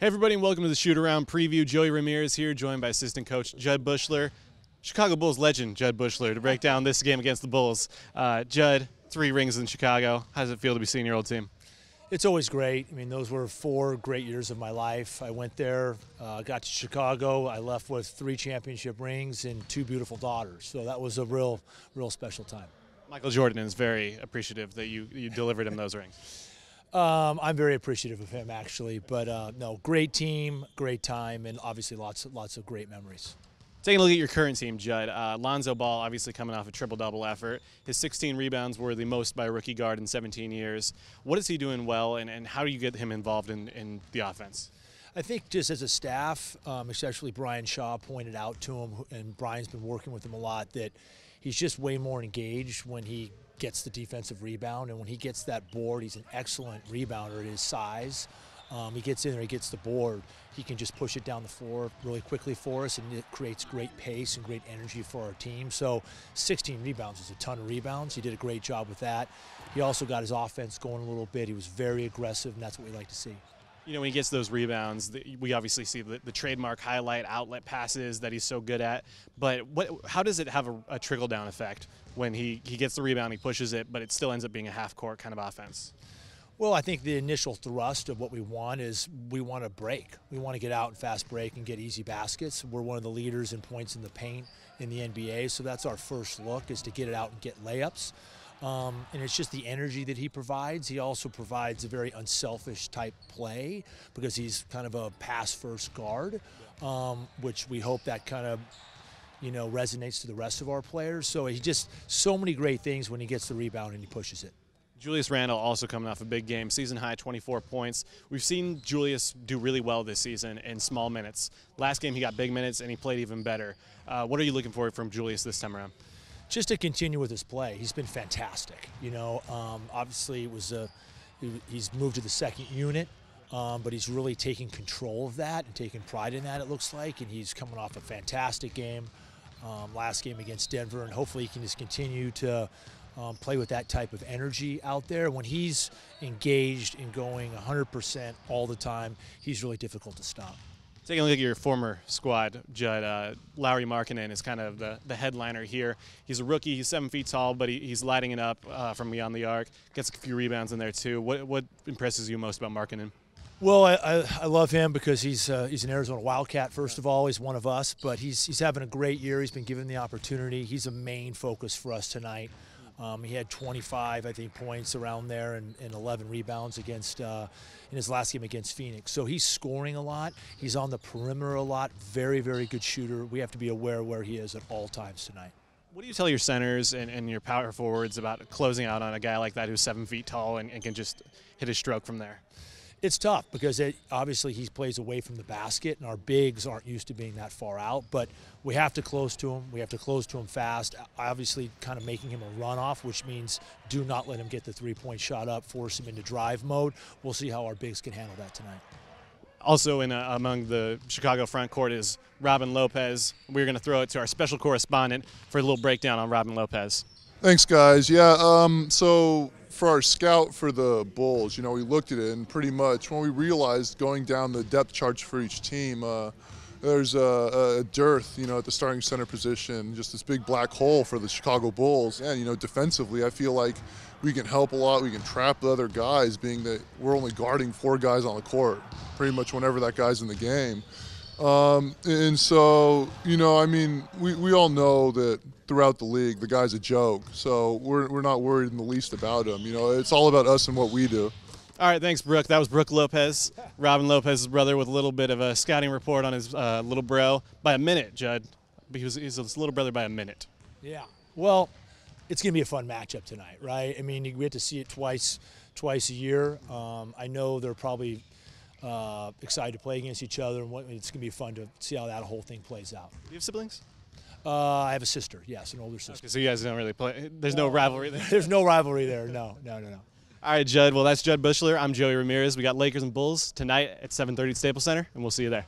Hey, everybody, and welcome to the Shootaround preview. Joey Ramirez here, joined by assistant coach Jud Buechler, Chicago Bulls legend Jud Buechler, to break down this game against the Bulls. Uh, Jud, three rings in Chicago. How does it feel to be seeing your old team? It's always great. I mean, those were four great years of my life. I went there, uh, got to Chicago. I left with three championship rings and two beautiful daughters. So that was a real, real special time. Michael Jordan is very appreciative that you, you delivered him those rings. Um, I'm very appreciative of him, actually. But uh, no, great team, great time, and obviously lots, lots of great memories. Taking a look at your current team, Jud. uh, Lonzo Ball obviously coming off a triple double effort. His 16 rebounds were the most by a rookie guard in 17 years. What is he doing well, and, and how do you get him involved in, in the offense? I think just as a staff, um, especially Brian Shaw pointed out to him, and Brian's been working with him a lot, that he's just way more engaged when he gets the defensive rebound. And when he gets that board, he's an excellent rebounder at his size. Um, he gets in there, he gets the board. He can just push it down the floor really quickly for us, and it creates great pace and great energy for our team. So, 16 rebounds is a ton of rebounds. He did a great job with that. He also got his offense going a little bit. He was very aggressive, and that's what we like to see. You know, when he gets those rebounds, we obviously see the, the trademark highlight outlet passes that he's so good at. But what, how does it have a, a trickle down effect when he, he gets the rebound, he pushes it, but it still ends up being a half court kind of offense? Well, I think the initial thrust of what we want is we want to break. We want to get out and fast break and get easy baskets. We're one of the leaders in points in the paint in the NBA, so that's our first look is to get it out and get layups. Um, and it's just the energy that he provides. He also provides a very unselfish type play because he's kind of a pass first guard, um, which we hope that kind of you know resonates to the rest of our players. So he just so many great things when he gets the rebound and he pushes it. Julius Randle also coming off a big game, season high 24 points. We've seen Julius do really well this season in small minutes. Last game he got big minutes and he played even better. Uh, what are you looking for from Julius this time around? Just to continue with his play. He's been fantastic. You know, um, obviously it was a, he's moved to the second unit, um, but he's really taking control of that and taking pride in that. It looks like, and he's coming off a fantastic game, um, last game against Denver, and hopefully he can just continue to. Um, play with that type of energy out there. When he's engaged in going 100% all the time, he's really difficult to stop. Taking a look at your former squad, Jud, uh, Lauri Markkanen is kind of the, the headliner here. He's a rookie. He's seven feet tall, but he, he's lighting it up uh, from beyond the arc. Gets a few rebounds in there too. What, what impresses you most about Markkanen? Well, I, I, I, love him because he's uh, he's an Arizona Wildcat. First of all, he's one of us, but he's he's having a great year. He's been given the opportunity. He's a main focus for us tonight. Um, he had 25, I think, points around there and, and 11 rebounds against uh, in his last game against Phoenix. So he's scoring a lot. He's on the perimeter a lot. Very, very good shooter. We have to be aware where he is at all times tonight. What do you tell your centers and, and your power forwards about closing out on a guy like that who's seven feet tall and, and can just hit a stroke from there? It's tough because it, obviously he plays away from the basket, and our bigs aren't used to being that far out. But we have to close to him. We have to close to him fast. Obviously, kind of making him a runoff, which means do not let him get the three-point shot up. Force him into drive mode. We'll see how our bigs can handle that tonight. Also, in uh, among the Chicago front court is Robin Lopez. We're going to throw it to our special correspondent for a little breakdown on Robin Lopez. Thanks, guys. Yeah. Um, so for our scout for the Bulls, you know, we looked at it and pretty much when we realized going down the depth charts for each team, uh, there's a, a, dearth, you know, at the starting center position, just this big black hole for the Chicago Bulls. And, you know, defensively, I feel like we can help a lot. We can trap the other guys, being that we're only guarding four guys on the court pretty much whenever that guy's in the game. Um, and so, you know, I mean, we, we all know that throughout the league, the guy's a joke. So we're, we're not worried in the least about him. You know, it's all about us and what we do. All right, thanks, Brook. That was Brook Lopez, Robin Lopez's brother, with a little bit of a scouting report on his uh, little bro by a minute, Jud. He was he's his little brother by a minute. Yeah. Well, it's going to be a fun matchup tonight, right? I mean, we get to see it twice, twice a year. Um, I know they're probably uh, excited to play against each other, and it's going to be fun to see how that whole thing plays out. Do you have siblings? Uh, I have a sister, yes, an older sister. Okay, so you guys don't really play. There's no, no rivalry there. There's no rivalry there. No, no, no, no. All right, Jud. Well, that's Jud Buechler. I'm Joey Ramirez. We got Lakers and Bulls tonight at 7:30 at Staples Center, and we'll see you there.